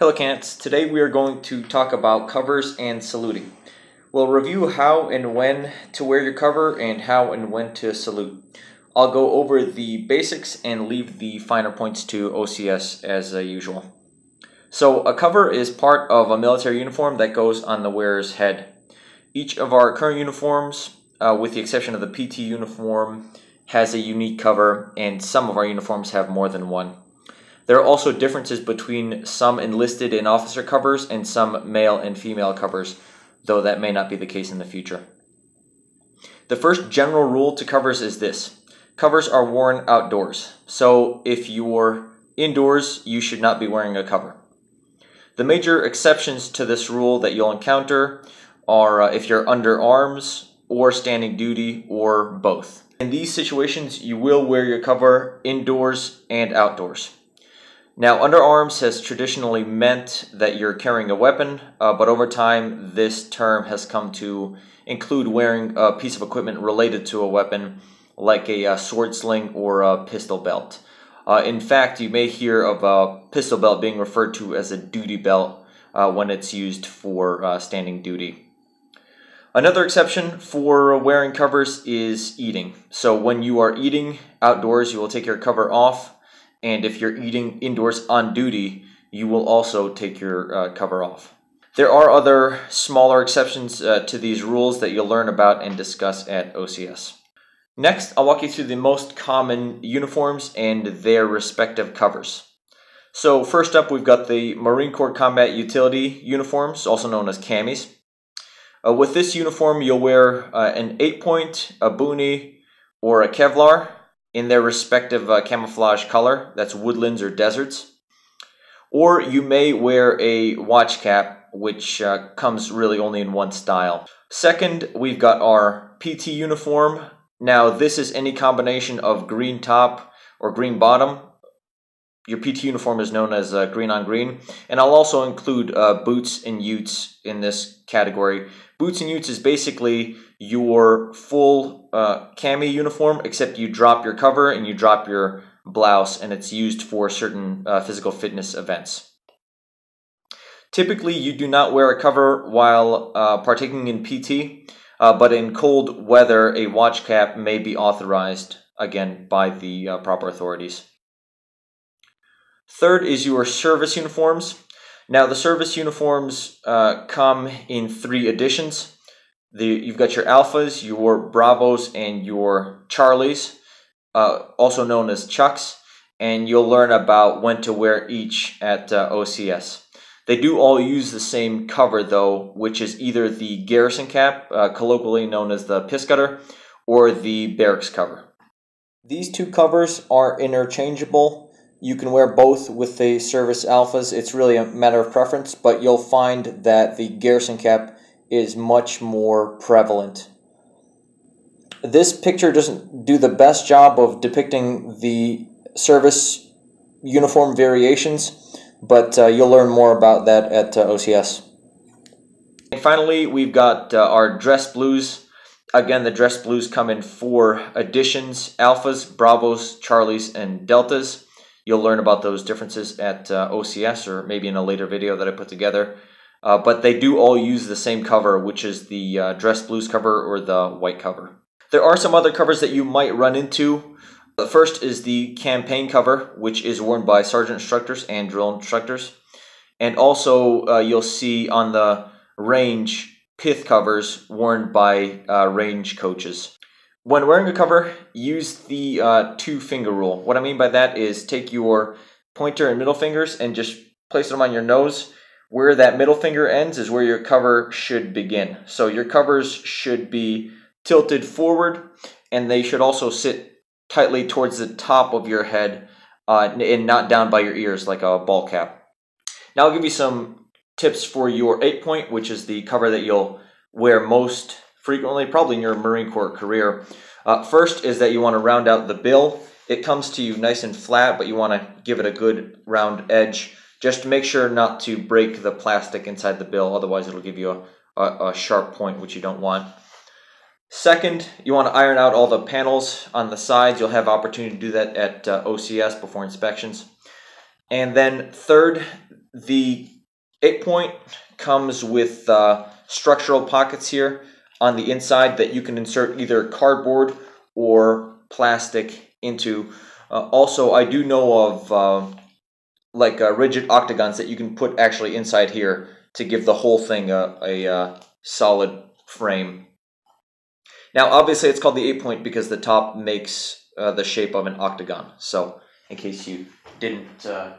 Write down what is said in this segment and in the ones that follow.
Cants. Today we are going to talk about covers and saluting. We'll review how and when to wear your cover and how and when to salute. I'll go over the basics and leave the finer points to OCS as uh, usual. So, a cover is part of a military uniform that goes on the wearer's head. Each of our current uniforms, uh, with the exception of the PT uniform, has a unique cover, and some of our uniforms have more than one. There are also differences between some enlisted and officer covers and some male and female covers, though that may not be the case in the future. The first general rule to covers is this covers are worn outdoors, so if you're indoors, you should not be wearing a cover. The major exceptions to this rule that you'll encounter are uh, if you're under arms or standing duty or both. In these situations, you will wear your cover indoors and outdoors. Now, underarms has traditionally meant that you're carrying a weapon, uh, but over time, this term has come to include wearing a piece of equipment related to a weapon, like a, a uh, sword sling or a pistol belt. Uh, in fact, you may hear of a pistol belt being referred to as a duty belt uh, when it's used for uh, standing duty. Another exception for wearing covers is eating. So, when you are eating outdoors, you will take your cover off and if you're eating indoors on duty, you will also take your uh, cover off. There are other smaller exceptions uh, to these rules that you'll learn about and discuss at OCS. Next, I'll walk you through the most common uniforms and their respective covers. So, first up, we've got the Marine Corps Combat Utility uniforms, also known as camis. Uh, with this uniform, you'll wear uh, an 8 point, a boonie, or a Kevlar, in their respective uh, camouflage color, that's woodlands or deserts. Or you may wear a watch cap, which uh, comes really only in one style. Second, we've got our PT uniform. Now, this is any combination of green top or green bottom. Your PT uniform is known as uh, green on green. And I'll also include uh, boots and utes in this category. Boots and utes is basically your full uh, cami uniform, except you drop your cover and you drop your blouse, and it's used for certain uh, physical fitness events. Typically, you do not wear a cover while uh, partaking in PT, uh, but in cold weather, a watch cap may be authorized, again, by the uh, proper authorities. Third is your service uniforms. Now, the service uniforms uh, come in three editions. The, you've got your alphas, your bravos, and your charlies, uh, also known as chucks, and you'll learn about when to wear each at uh, OCS. They do all use the same cover, though, which is either the garrison cap, uh, colloquially known as the piss cutter, or the barracks cover. These two covers are interchangeable you can wear both with the service alphas. It's really a matter of preference, but you'll find that the garrison cap is much more prevalent. This picture doesn't do the best job of depicting the service uniform variations, but uh, you'll learn more about that at uh, OCS. And finally, we've got uh, our dress blues. Again, the dress blues come in four editions alphas, bravos, charlies, and deltas. You'll learn about those differences at uh, OCS or maybe in a later video that I put together. Uh, but they do all use the same cover, which is the uh, dress blues cover or the white cover. There are some other covers that you might run into. The first is the campaign cover, which is worn by sergeant instructors and drill instructors. And also, uh, you'll see on the range pith covers worn by uh, range coaches. When wearing a cover, use the uh, two finger rule. What I mean by that is take your pointer and middle fingers and just place them on your nose. Where that middle finger ends is where your cover should begin. So your covers should be tilted forward and they should also sit tightly towards the top of your head uh, and not down by your ears like a ball cap. Now I'll give you some tips for your 8 point, which is the cover that you'll wear most frequently, probably in your Marine Corps career. Uh, first is that you want to round out the bill. It comes to you nice and flat, but you want to give it a good round edge. Just make sure not to break the plastic inside the bill, otherwise it'll give you a, a, a sharp point, which you don't want. Second, you want to iron out all the panels on the sides. You'll have opportunity to do that at uh, OCS before inspections. And then third, the Eight point comes with uh, structural pockets here on the inside that you can insert either cardboard or plastic into. Uh, also, I do know of uh, like uh, rigid octagons that you can put actually inside here to give the whole thing a, a, a uh, solid frame. Now, obviously, it's called the eight point because the top makes uh, the shape of an octagon. So, in case you didn't uh,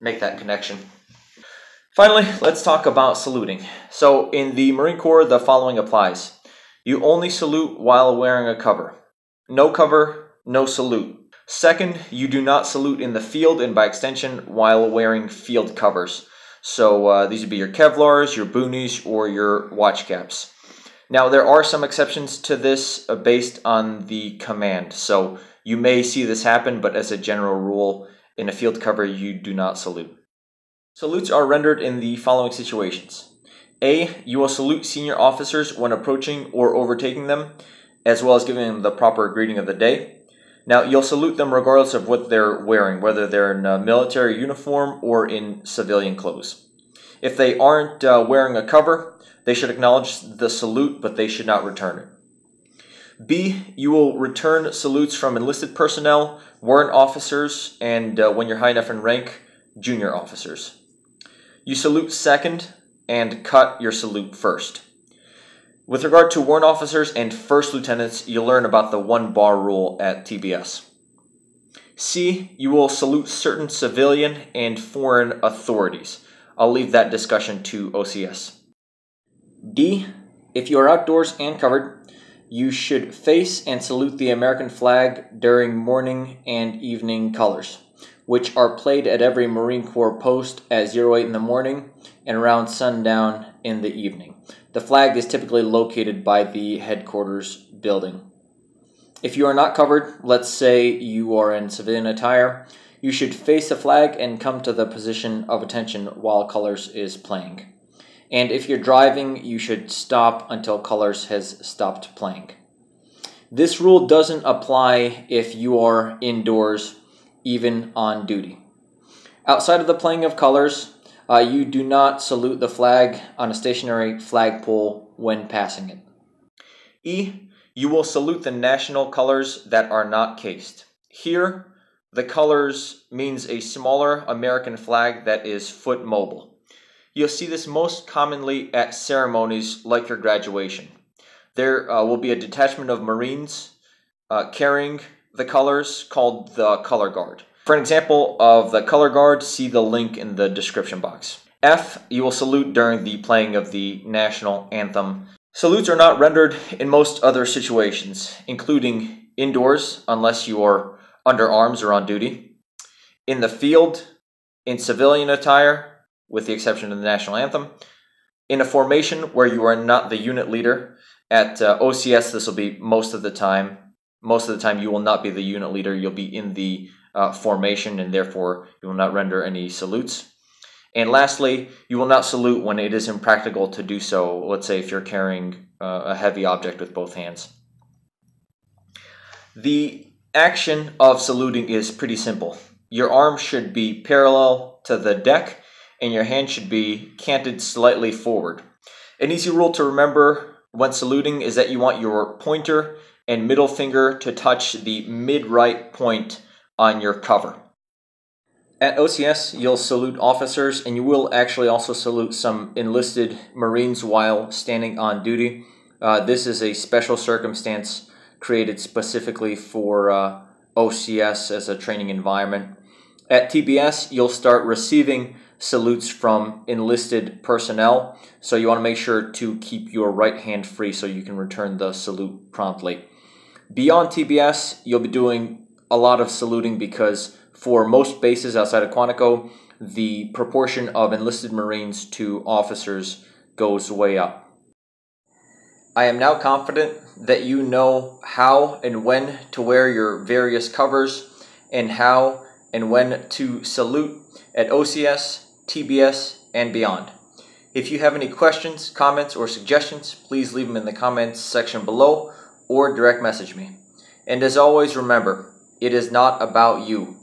make that connection. Finally, let's talk about saluting. So, in the Marine Corps, the following applies you only salute while wearing a cover. No cover, no salute. Second, you do not salute in the field and by extension while wearing field covers. So uh, these would be your Kevlars, your boonies, or your watch caps. Now there are some exceptions to this uh, based on the command. So you may see this happen, but as a general rule, in a field cover you do not salute. Salutes are rendered in the following situations. A. You will salute senior officers when approaching or overtaking them, as well as giving them the proper greeting of the day. Now, you'll salute them regardless of what they're wearing, whether they're in a military uniform or in civilian clothes. If they aren't uh, wearing a cover, they should acknowledge the salute, but they should not return it. B, you will return salutes from enlisted personnel, warrant officers, and uh, when you're high enough in rank, junior officers. You salute second and cut your salute first. With regard to warrant officers and first lieutenants, you'll learn about the one bar rule at TBS. C, you will salute certain civilian and foreign authorities. I'll leave that discussion to OCS. D, if you are outdoors and covered, you should face and salute the American flag during morning and evening colors, which are played at every Marine Corps post at 08 in the morning and around sundown in the evening. The flag is typically located by the headquarters building. If you are not covered, let's say you are in civilian attire, you should face the flag and come to the position of attention while colors is playing. And if you're driving, you should stop until colors has stopped playing. This rule doesn't apply if you are indoors, even on duty. Outside of the playing of colors, uh, you do not salute the flag on a stationary flagpole when passing it. E. You will salute the national colors that are not cased. Here, the colors means a smaller American flag that is foot mobile. You'll see this most commonly at ceremonies like your graduation. There uh, will be a detachment of Marines uh, carrying the colors called the color guard. For an example of the color guard, see the link in the description box. F, you will salute during the playing of the national anthem. Salutes are not rendered in most other situations, including indoors, unless you are under arms or on duty, in the field, in civilian attire, with the exception of the national anthem, in a formation where you are not the unit leader. At uh, OCS, this will be most of the time. Most of the time, you will not be the unit leader. You'll be in the uh, formation and therefore you will not render any salutes. And lastly, you will not salute when it is impractical to do so, let's say if you're carrying uh, a heavy object with both hands. The action of saluting is pretty simple. Your arm should be parallel to the deck and your hand should be canted slightly forward. An easy rule to remember when saluting is that you want your pointer and middle finger to touch the mid right point on your cover. At OCS, you'll salute officers and you will actually also salute some enlisted Marines while standing on duty. Uh, this is a special circumstance created specifically for uh, OCS as a training environment. At TBS, you'll start receiving salutes from enlisted personnel, so you want to make sure to keep your right hand free so you can return the salute promptly. Beyond TBS, you'll be doing a lot of saluting because for most bases outside of Quantico, the proportion of enlisted Marines to officers goes way up. I am now confident that you know how and when to wear your various covers and how and when to salute at OCS, TBS, and beyond. If you have any questions, comments, or suggestions, please leave them in the comments section below or direct message me. And as always, remember, it is not about you.